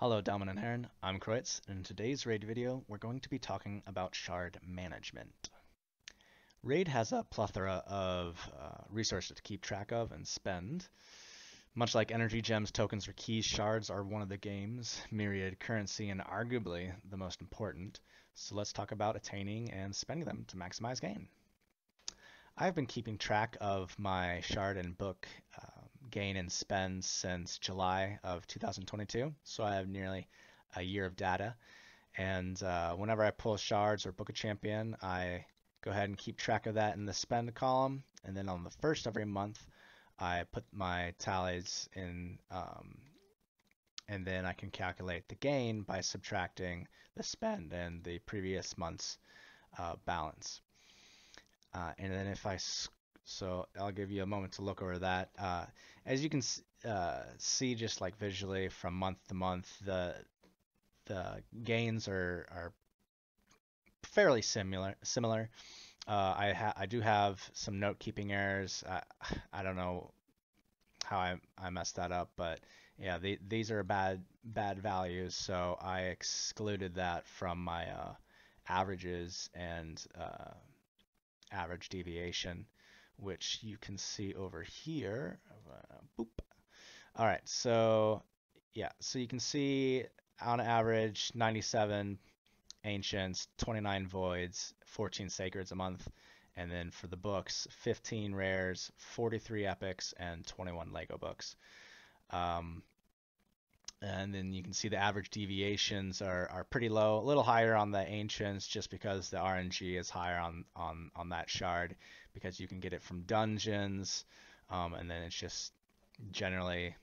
Hello Dominant Heron, I'm Kreutz, and in today's raid video we're going to be talking about shard management. Raid has a plethora of uh, resources to keep track of and spend. Much like energy gems, tokens, or keys, shards are one of the game's myriad currency and arguably the most important. So let's talk about attaining and spending them to maximize gain. I've been keeping track of my shard and book uh, gain and spend since July of 2022. So I have nearly a year of data. And uh, whenever I pull shards or book a champion, I go ahead and keep track of that in the spend column. And then on the first every month, I put my tallies in, um, and then I can calculate the gain by subtracting the spend and the previous month's uh, balance. Uh, and then if I so I'll give you a moment to look over that. Uh, as you can uh, see, just like visually from month to month, the the gains are are fairly similar. Similar. Uh, I I do have some note keeping errors. I, I don't know how I I messed that up, but yeah, the, these are bad bad values, so I excluded that from my uh, averages and uh, average deviation which you can see over here. Boop. All right, so yeah, so you can see on average 97 ancients, 29 voids, 14 sacreds a month, and then for the books, 15 rares, 43 epics, and 21 Lego books. Um, and then you can see the average deviations are, are pretty low, a little higher on the ancients just because the RNG is higher on, on, on that shard because you can get it from dungeons, um, and then it's just generally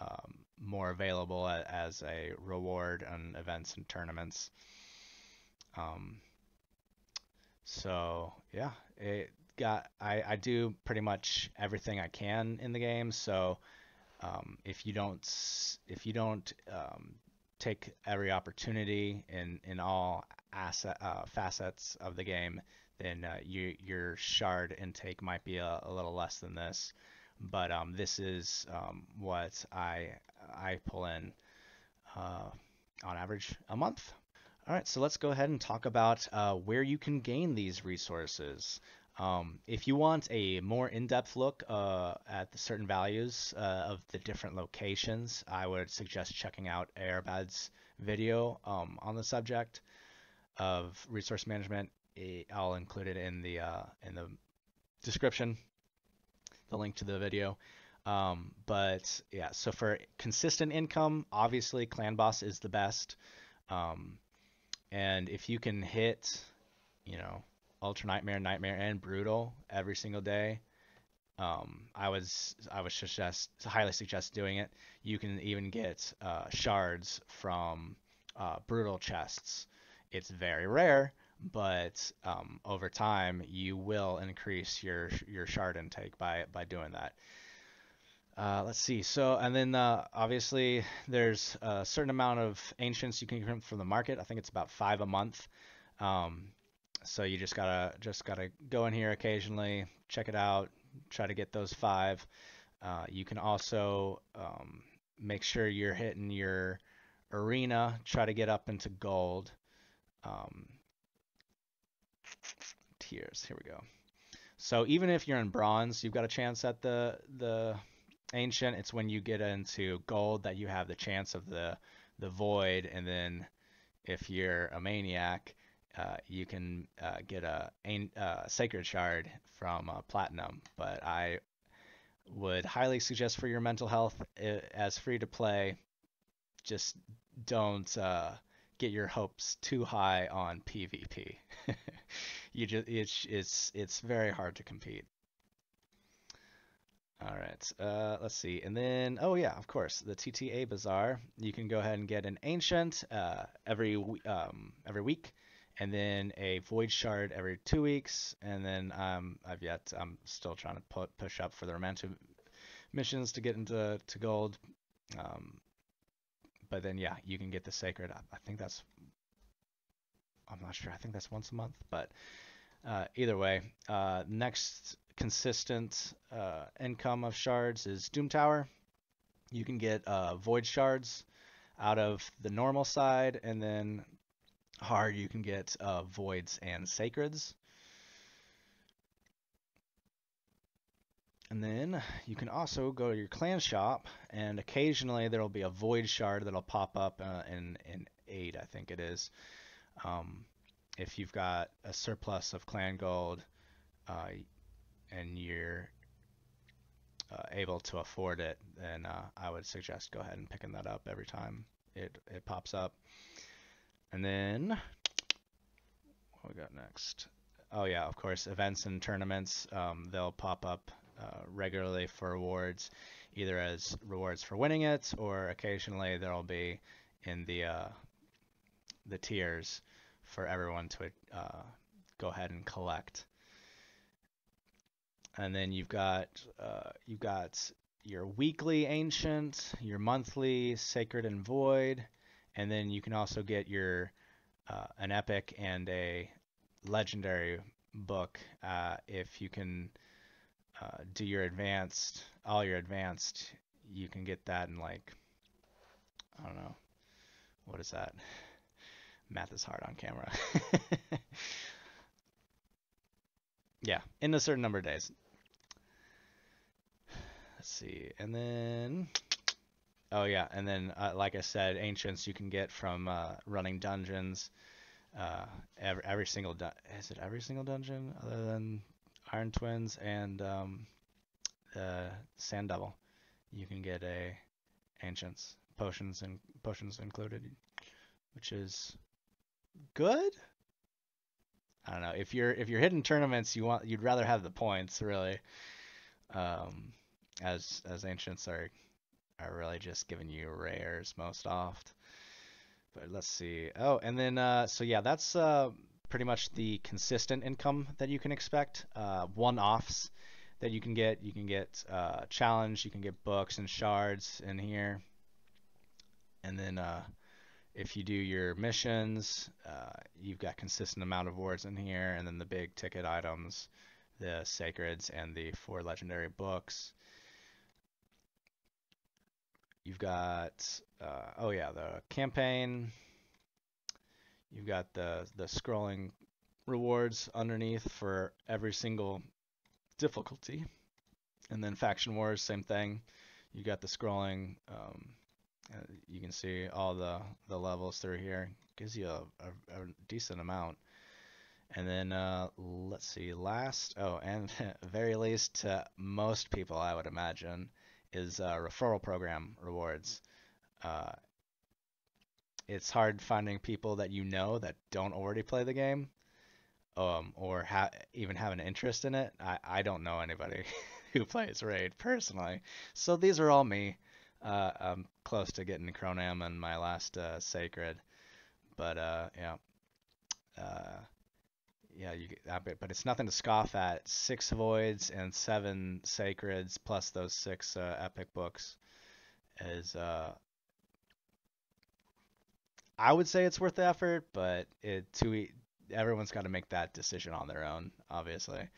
um, more available as a reward on events and tournaments. Um, so yeah, it got I, I do pretty much everything I can in the game. So um, if you don't if you don't um, take every opportunity in in all asset uh, facets of the game, then uh, you, your shard intake might be a, a, little less than this. But um, this is um, what I I pull in uh, on average a month. All right, so let's go ahead and talk about uh, where you can gain these resources. Um, if you want a more in-depth look uh, at the certain values uh, of the different locations, I would suggest checking out Eharbad's video um, on the subject of resource management I'll include it in the uh, in the description, the link to the video. Um, but yeah, so for consistent income, obviously Clan Boss is the best. Um, and if you can hit, you know, Ultra Nightmare, Nightmare, and Brutal every single day, um, I was I would suggest highly suggest doing it. You can even get uh, shards from uh, Brutal chests. It's very rare, but um, over time you will increase your your shard intake by by doing that. Uh, let's see. So, and then uh, obviously there's a certain amount of ancients you can get from the market. I think it's about five a month. Um, so you just gotta just gotta go in here occasionally, check it out, try to get those five. Uh, you can also um, make sure you're hitting your arena, try to get up into gold. Um, tiers. Here we go. So even if you're in bronze, you've got a chance at the the ancient. It's when you get into gold that you have the chance of the the void, and then if you're a maniac, uh, you can uh, get a, a, uh, sacred shard from uh, platinum. But I would highly suggest for your mental health, as free to play, just don't uh, get your hopes too high on PvP. you just it's it's it's very hard to compete. All right, uh, let's see, and then oh yeah, of course, the TTA Bazaar. You can go ahead and get an ancient uh, every um, every week, and then a void shard every two weeks, and then um, I've yet I'm still trying to put, push up for the romantic missions to get into to gold. Um, but then yeah, you can get the sacred. I think that's I'm not sure. I think that's once a month, but uh, either way, uh, next consistent uh, income of shards is Doom Tower. You can get uh, Void shards out of the normal side, and then hard you can get uh, voids and sacreds. And then you can also go to your clan shop, and occasionally there will be a void shard that'll pop up uh, in in eight, I think it is. Um, if you've got a surplus of clan gold, uh, and you're uh, able to afford it, then uh, I would suggest go ahead and picking that up every time it it pops up. And then what we got next? Oh yeah, of course, events and tournaments. Um, they'll pop up uh, regularly for rewards, either as rewards for winning it, or occasionally there'll be in the uh, the tiers for everyone to uh, go ahead and collect. And then you've got uh, you've got your weekly ancient, your monthly sacred and void, and then you can also get your uh, an epic and a legendary book uh, if you can uh, do your advanced all your advanced you can get that in like I don't know what is that math is hard on camera. Yeah in a certain number of days. Let's see and then oh yeah and then uh, like I said ancients you can get from uh, running dungeons uh, every, every single is it every single dungeon other than Iron Twins and um, uh, Sand Devil, you can get a ancients potions and potions included, which is good. I don't know if you're if you're hitting tournaments, you want you'd rather have the points really, um, as as ancients are are really just giving you rares most oft. But let's see. Oh, and then uh, so yeah, that's uh, pretty much the consistent income that you can expect. Uh, one-offs that you can get. You can get uh, challenge. You can get books and shards in here. And then uh, if you do your missions, uh, you've got consistent amount of rewards in here. And then the big ticket items, the sacreds and the four legendary books. You've got, uh, oh yeah, the campaign, You've got the the scrolling rewards underneath for every single difficulty, and then faction wars, same thing. You got the scrolling. Um, you can see all the the levels through here. Gives you a, a, a decent amount. And then uh, let's see, last, oh, and very least to most people, I would imagine, is uh, referral program rewards. Uh, it's hard finding people that you know that don't already play the game um, or ha- even have an interest in it. I, I don't know anybody who plays Raid personally. So these are all me. Uh, I'm close to getting Chronam and my last uh, Sacred. But uh, yeah. Uh, yeah, you get, but it's nothing to scoff at. Six voids and seven sacreds plus those six uh, epic books is uh, I would say it's worth the effort, but it to everyone's got to make that decision on their own. Obviously,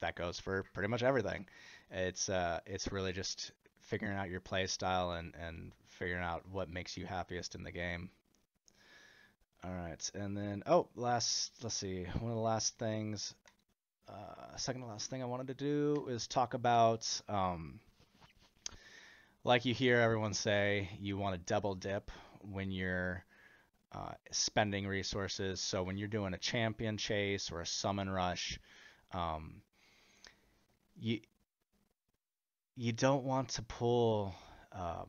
that goes for pretty much everything. It's uh, it's really just figuring out your play style and and figuring out what makes you happiest in the game. All right, and then oh, last let's see, one of the last things, uh, second to last thing I wanted to do is talk about um, like you hear everyone say, you want to double dip when you're uh, spending resources. So when you're doing a champion chase or a summon rush, um, you you don't want to pull um,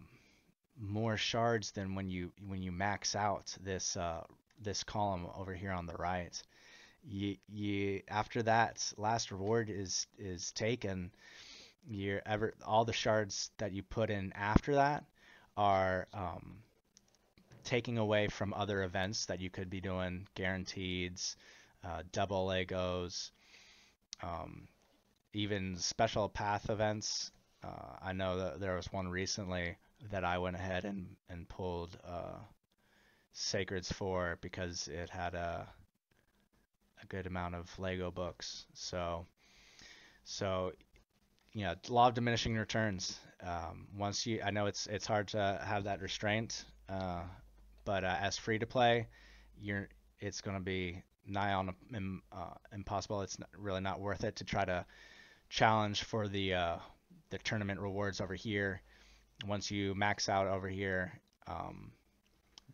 more shards than when you when you max out this uh, this column over here on the right. You you after that last reward is is taken, you're ever all the shards that you put in after that are um, taking away from other events that you could be doing, guaranteeds, uh, double Legos, um, even special path events. Uh, I know that there was one recently that I went ahead and, and pulled uh, Sacreds for because it had a a good amount of Lego books. So so you know, law of diminishing returns. Um, once you, I know it's it's hard to have that restraint uh, but uh, as free to play, you're it's going to be nigh on uh, impossible. It's not, really not worth it to try to challenge for the uh, the tournament rewards over here. Once you max out over here, um,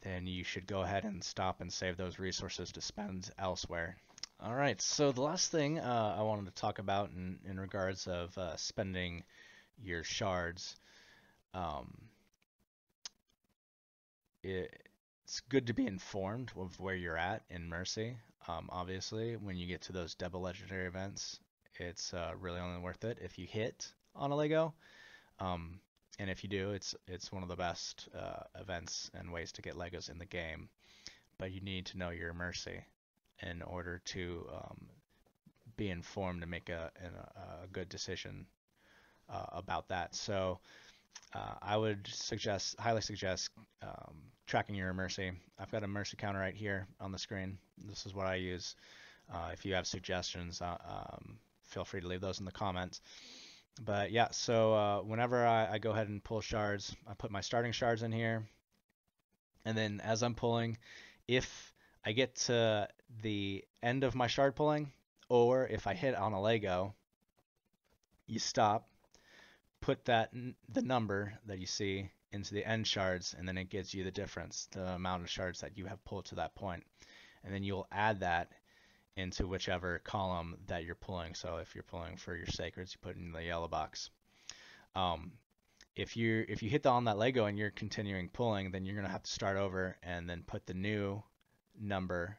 then you should go ahead and stop and save those resources to spend elsewhere. All right, so the last thing uh, I wanted to talk about in, in regards of uh, spending your shards, um, it, it's good to be informed of where you're at in Mercy. Um, obviously, when you get to those double legendary events, it's uh, really only worth it if you hit on a Lego. Um, and if you do, it's it's one of the best uh, events and ways to get Legos in the game. But you need to know your Mercy in order to um, be informed and make a, a, a good decision uh, about that. So uh, I would suggest, highly suggest um, tracking your Mercy. I've got a Mercy counter right here on the screen. This is what I use. Uh, if you have suggestions, uh, um, feel free to leave those in the comments. But yeah, so uh, whenever I, I go ahead and pull shards, I put my starting shards in here. And then as I'm pulling, if I get to the end of my shard pulling, or if I hit on a Lego, you stop, put that the number that you see into the end shards, and then it gives you the difference, the amount of shards that you have pulled to that point. And then you'll add that into whichever column that you're pulling. So if you're pulling for your sacreds, you put in the yellow box. Um, if you if you hit the on that Lego and you're continuing pulling, then you're gonna have to start over and then put the new number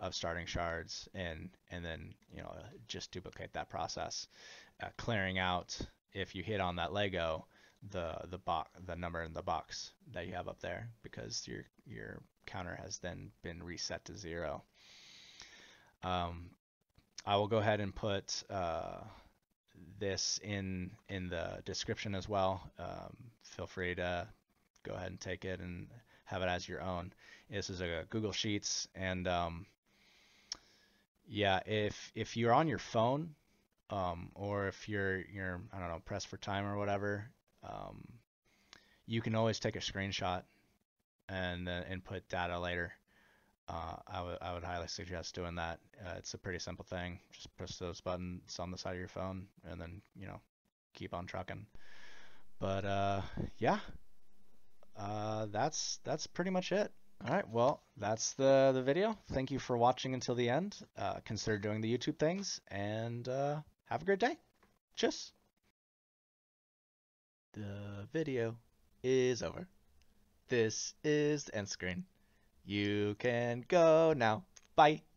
of starting shards in, and then you know just duplicate that process, uh, clearing out if you hit on that Lego the the box the number in the box that you have up there because your your counter has then been reset to zero. Um, I will go ahead and put uh, this in in the description as well. Um, feel free to go ahead and take it and have it as your own. This is a Google Sheets, and um, yeah, if if you're on your phone, um, or if you're you're I don't know pressed for time or whatever, um, you can always take a screenshot and uh, input data later uh, I would I would highly suggest doing that. Uh, it's a pretty simple thing. Just press those buttons on the side of your phone, and then you know keep on trucking. But uh, yeah, uh, that's that's pretty much it. All right, well that's the the video. Thank you for watching until the end. Uh, consider doing the YouTube things, and uh, have a great day. Cheers. The video is over. This is the end screen. You can go now. Bye.